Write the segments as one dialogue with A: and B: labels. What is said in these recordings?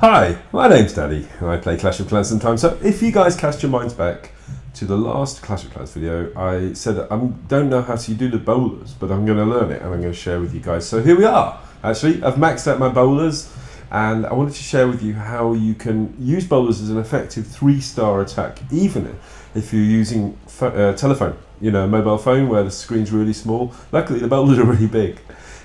A: Hi, my name's Daddy, and I play Clash of Clans sometimes. So if you guys cast your minds back to the last Clash of Clans video, I said I don't know how to do the bowlers, but I'm going to learn it and I'm going to share with you guys. So here we are. Actually, I've maxed out my bowlers, and I wanted to share with you how you can use bowlers as an effective three-star attack, even if you're using uh, telephone, you know, a mobile phone where the screen's really small. Luckily, the bowlers are really big.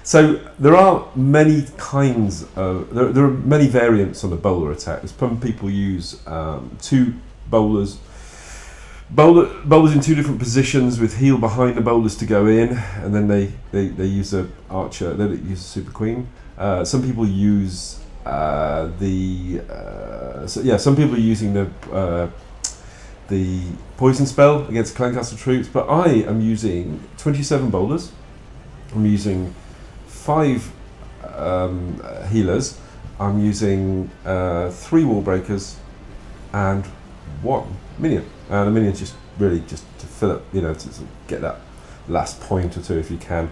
A: So there are many kinds of there, there, are many variants on the bowler attack. Some people use um, two bowlers, bowler, bowlers in two different positions with heal behind the bowlers to go in, and then they, they, they use a archer. They use a super queen. Uh, some people use uh, the uh, so yeah. Some people are using the uh, the poison spell against clan castle troops, but I am using 27 bowlers. I'm using five um, healers. I'm using uh, three wall breakers and one minion. And the minion's just really just to fill up, you know, to, to get that last point or two if you can.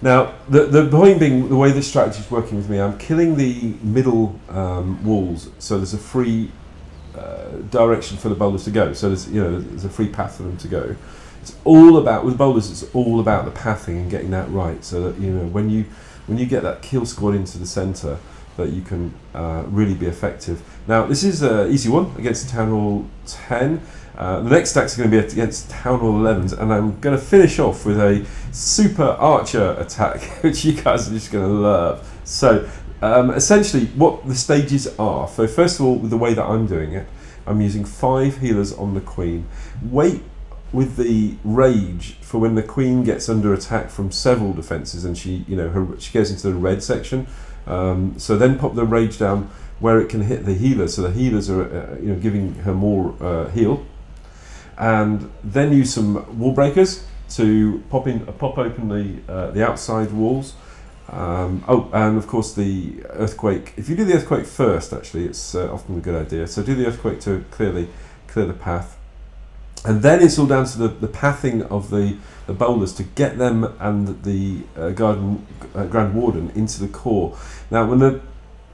A: Now, the, the point being, the way this strategy is working with me, I'm killing the middle um, walls, so there's a free uh, direction for the bowlers to go. So there's, you know, there's a free path for them to go. It's all about with bowlers. It's all about the pathing and getting that right, so that you know when you when you get that kill squad into the centre, that you can uh, really be effective. Now, this is an easy one against Town Hall 10. Uh, the next stack's are going to be against Town Hall 11s, and I'm going to finish off with a super archer attack, which you guys are just going to love. So, um, essentially, what the stages are. So, first of all, the way that I'm doing it, I'm using five healers on the queen. Wait with the rage for when the queen gets under attack from several defenses and she you know her, she goes into the red section um, so then pop the rage down where it can hit the healer. So the healers are uh, you know giving her more uh, heal. And then use some wall breakers to pop in uh, pop open the uh, the outside walls. Um, oh and of course the earthquake. If you do the earthquake first actually it's uh, often a good idea. So do the earthquake to clearly clear the path and then it's all down to the, the pathing of the, the bowlers to get them and the uh, garden, uh, Grand Warden into the core. Now, when the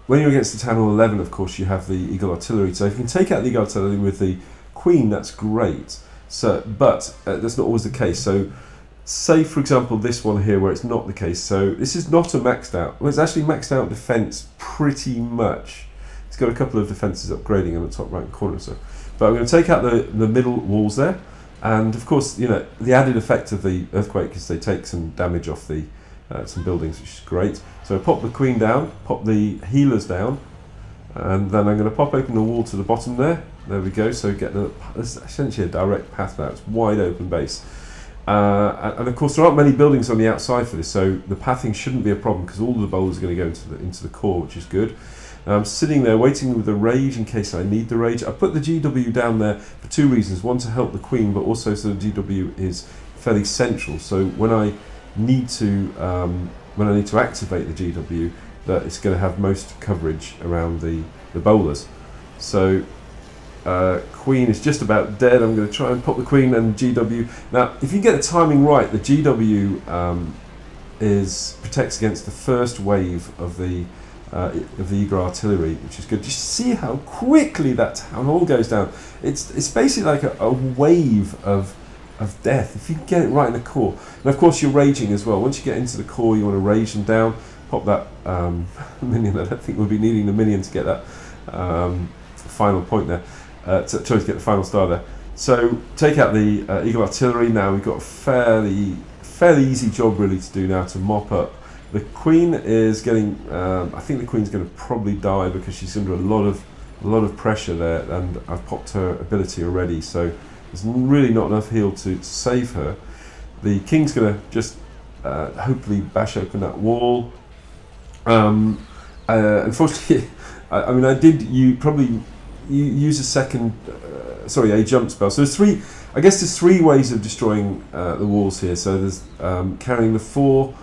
A: when you're against the Town Hall 11, of course, you have the Eagle Artillery. So if you can take out the Eagle Artillery with the Queen, that's great. So, but uh, that's not always the case. So, say for example this one here where it's not the case. So this is not a maxed out. Well, it's actually maxed out defense pretty much. It's got a couple of defenses upgrading in the top right corner. So but I'm going to take out the, the middle walls there. And of course, you know, the added effect of the earthquake is they take some damage off the uh, some buildings, which is great. So I pop the queen down, pop the healers down, and then I'm going to pop open the wall to the bottom there. There we go. So get the essentially a direct path now. It's wide open base. Uh, and of course, there aren't many buildings on the outside for this, so the pathing shouldn't be a problem because all the bowlers are going to go into the into the core, which is good. I'm sitting there waiting with the rage in case I need the rage. I put the GW down there for two reasons. One, to help the queen, but also so the GW is fairly central. So when I need to um, when I need to activate the GW, that it's going to have most coverage around the, the bowlers. So uh, queen is just about dead. I'm going to try and pop the queen and GW. Now, if you get the timing right, the GW um, is protects against the first wave of the uh, of the Eagle artillery, which is good. Just see how quickly that town hall goes down. It's it's basically like a, a, wave of of death if you get it right in the core. And of course, you're raging as well. Once you get into the core, you want to rage them down. Pop that um, minion. I don't think we'll be needing the minion to get that um, final point there. Uh, to, to get the final star there. So take out the uh, Eagle artillery. Now we've got a fairly fairly easy job really to do now to mop up the queen is getting. Um, I think the queen's going to probably die because she's under a lot of a lot of pressure there, and I've popped her ability already. So there's really not enough heal to, to save her. The king's going to just uh, hopefully bash open that wall. Um, uh, unfortunately, I, I, mean, I did. You probably you use a second. Uh, sorry, a jump spell. So there's three. I guess there's three ways of destroying uh, the walls here. So there's um, carrying the four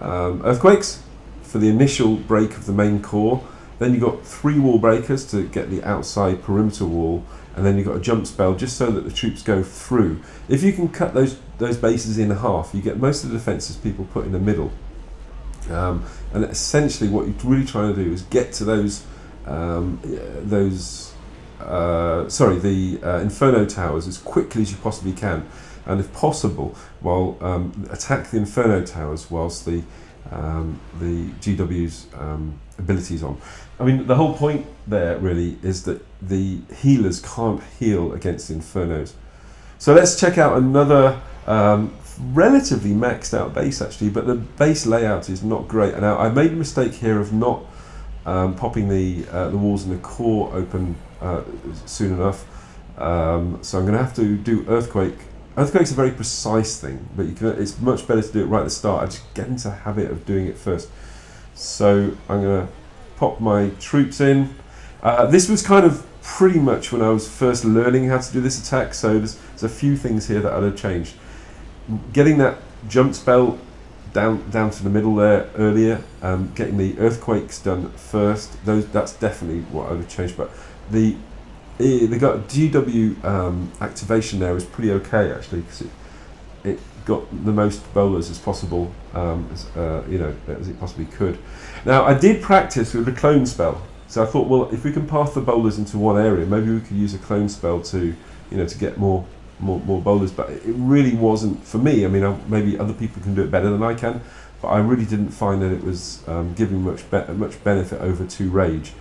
A: um, earthquakes for the initial break of the main core. Then you've got three wall breakers to get the outside perimeter wall, and then you've got a jump spell just so that the troops go through. If you can cut those those bases in half, you get most of the defences people put in the middle. Um, and essentially, what you're really trying to do is get to those um, those uh, sorry the uh, inferno towers as quickly as you possibly can, and if possible, while um, attack the inferno towers whilst the um, the GW's um, abilities on. I mean, the whole point there really is that the healers can't heal against infernos. So let's check out another um, relatively maxed out base actually, but the base layout is not great. Now I made a mistake here of not um, popping the uh, the walls and the core open uh, soon enough. Um, so I'm going to have to do earthquake. Earthquake's a very precise thing, but you can. It's much better to do it right at the start. I just get into the habit of doing it first. So I'm going to pop my troops in. Uh, this was kind of pretty much when I was first learning how to do this attack. So there's, there's a few things here that I'd have changed. Getting that jump spell down down to the middle there earlier, um, getting the earthquakes done first. Those that's definitely what I would change. But the the got GW um, activation there was pretty okay actually because it it got the most bowlers as possible, um, as, uh, you know, as it possibly could. Now I did practice with the clone spell, so I thought, well, if we can path the bowlers into one area, maybe we could use a clone spell to, you know, to get more more, more bowlers. But it really wasn't for me. I mean, I, maybe other people can do it better than I can, but I really didn't find that it was um, giving much be much benefit over to rage,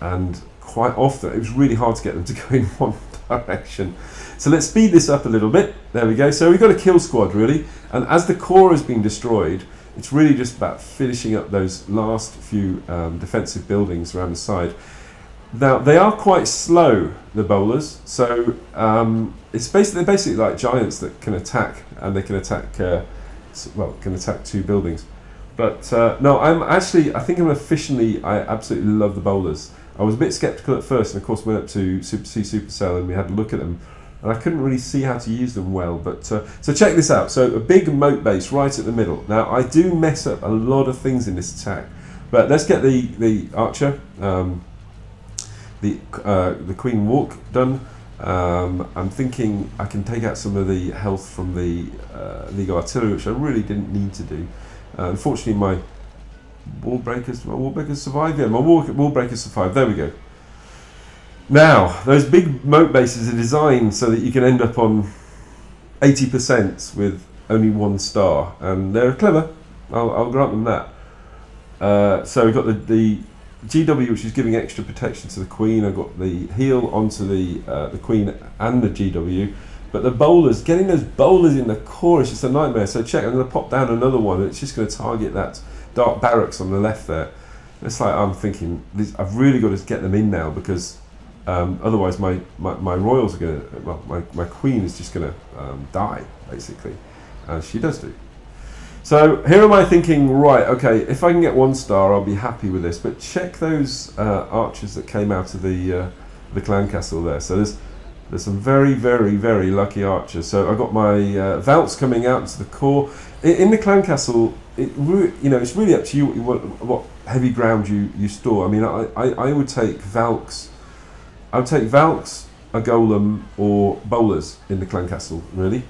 A: and quite often it was really hard to get them to go in one direction. So let's speed this up a little bit. There we go. So we've got a kill squad really, and as the core has been destroyed, it's really just about finishing up those last few um, defensive buildings around the side. Now they are quite slow, the bowlers. So um, it's basically they're basically like giants that can attack, and they can attack uh, well can attack two buildings. But uh, no, I'm actually I think I'm efficiently I absolutely love the bowlers. I was a bit skeptical at first, and of course went up to Super C Supercell and we had a look at them, and I couldn't really see how to use them well. But uh, so check this out. So a big moat base right at the middle. Now I do mess up a lot of things in this attack, but let's get the the archer, um, the uh, the queen walk done. Um, I'm thinking I can take out some of the health from the uh, artillery, which I really didn't need to do. Uh, unfortunately, my wall breakers, wall breakers survive. Yeah, my wall, wall breakers survive. There we go. Now, those big moat bases are designed so that you can end up on 80% with only one star, and they're clever. I'll, I'll grant them that. Uh, so we've got the, the GW, which is giving extra protection to the Queen. I've got the heal onto the uh, the Queen and the GW. But the bowlers, getting those bowlers in the core is just a nightmare. So check, I'm going to pop down another one. It's just going to target that dark barracks on the left there. It's like I'm thinking, I've really got to get them in now because um, otherwise my, my, my, royals are going to, well, my, my queen is just going to um, die, basically. And she does do. So here am I thinking, right, okay, if I can get one star, I'll be happy with this. But check those uh, archers that came out of the uh, the clan castle there. So there's there's some very, very, very lucky archers. So I got my uh, Valks coming out into the core. In, in the clan castle, it you know it's really up to you what, what heavy ground you, you store. I mean, I, I, I would take Valks. I would take Valks, a golem, or bowlers in the clan castle. Really,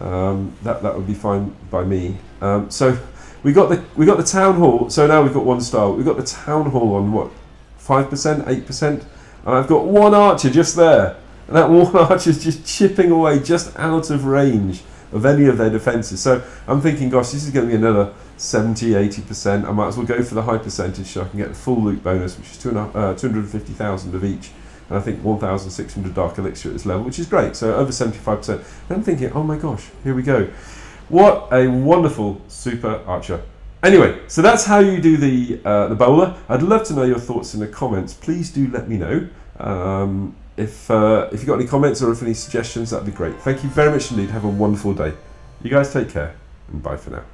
A: um, that that would be fine by me. Um, so we got the we got the town hall. So now we've got one star. We've got the town hall on what five percent, eight percent, and I've got one archer just there, and that one archer is just chipping away just out of range of any of their defences. So I'm thinking, gosh, this is going to be another 70, 80%. I might as well go for the high percentage so I can get the full loot bonus, which is two uh, 250,000 of each. And I think 1,600 Dark Elixir at this level, which is great. So over 75%. And I'm thinking, oh my gosh, here we go. What a wonderful super archer. Anyway, so that's how you do the uh, the bowler. I'd love to know your thoughts in the comments. Please do let me know. Um, if uh, if you've got any comments or if any suggestions, that'd be great. Thank you very much indeed. Have a wonderful day. You guys take care and bye for now.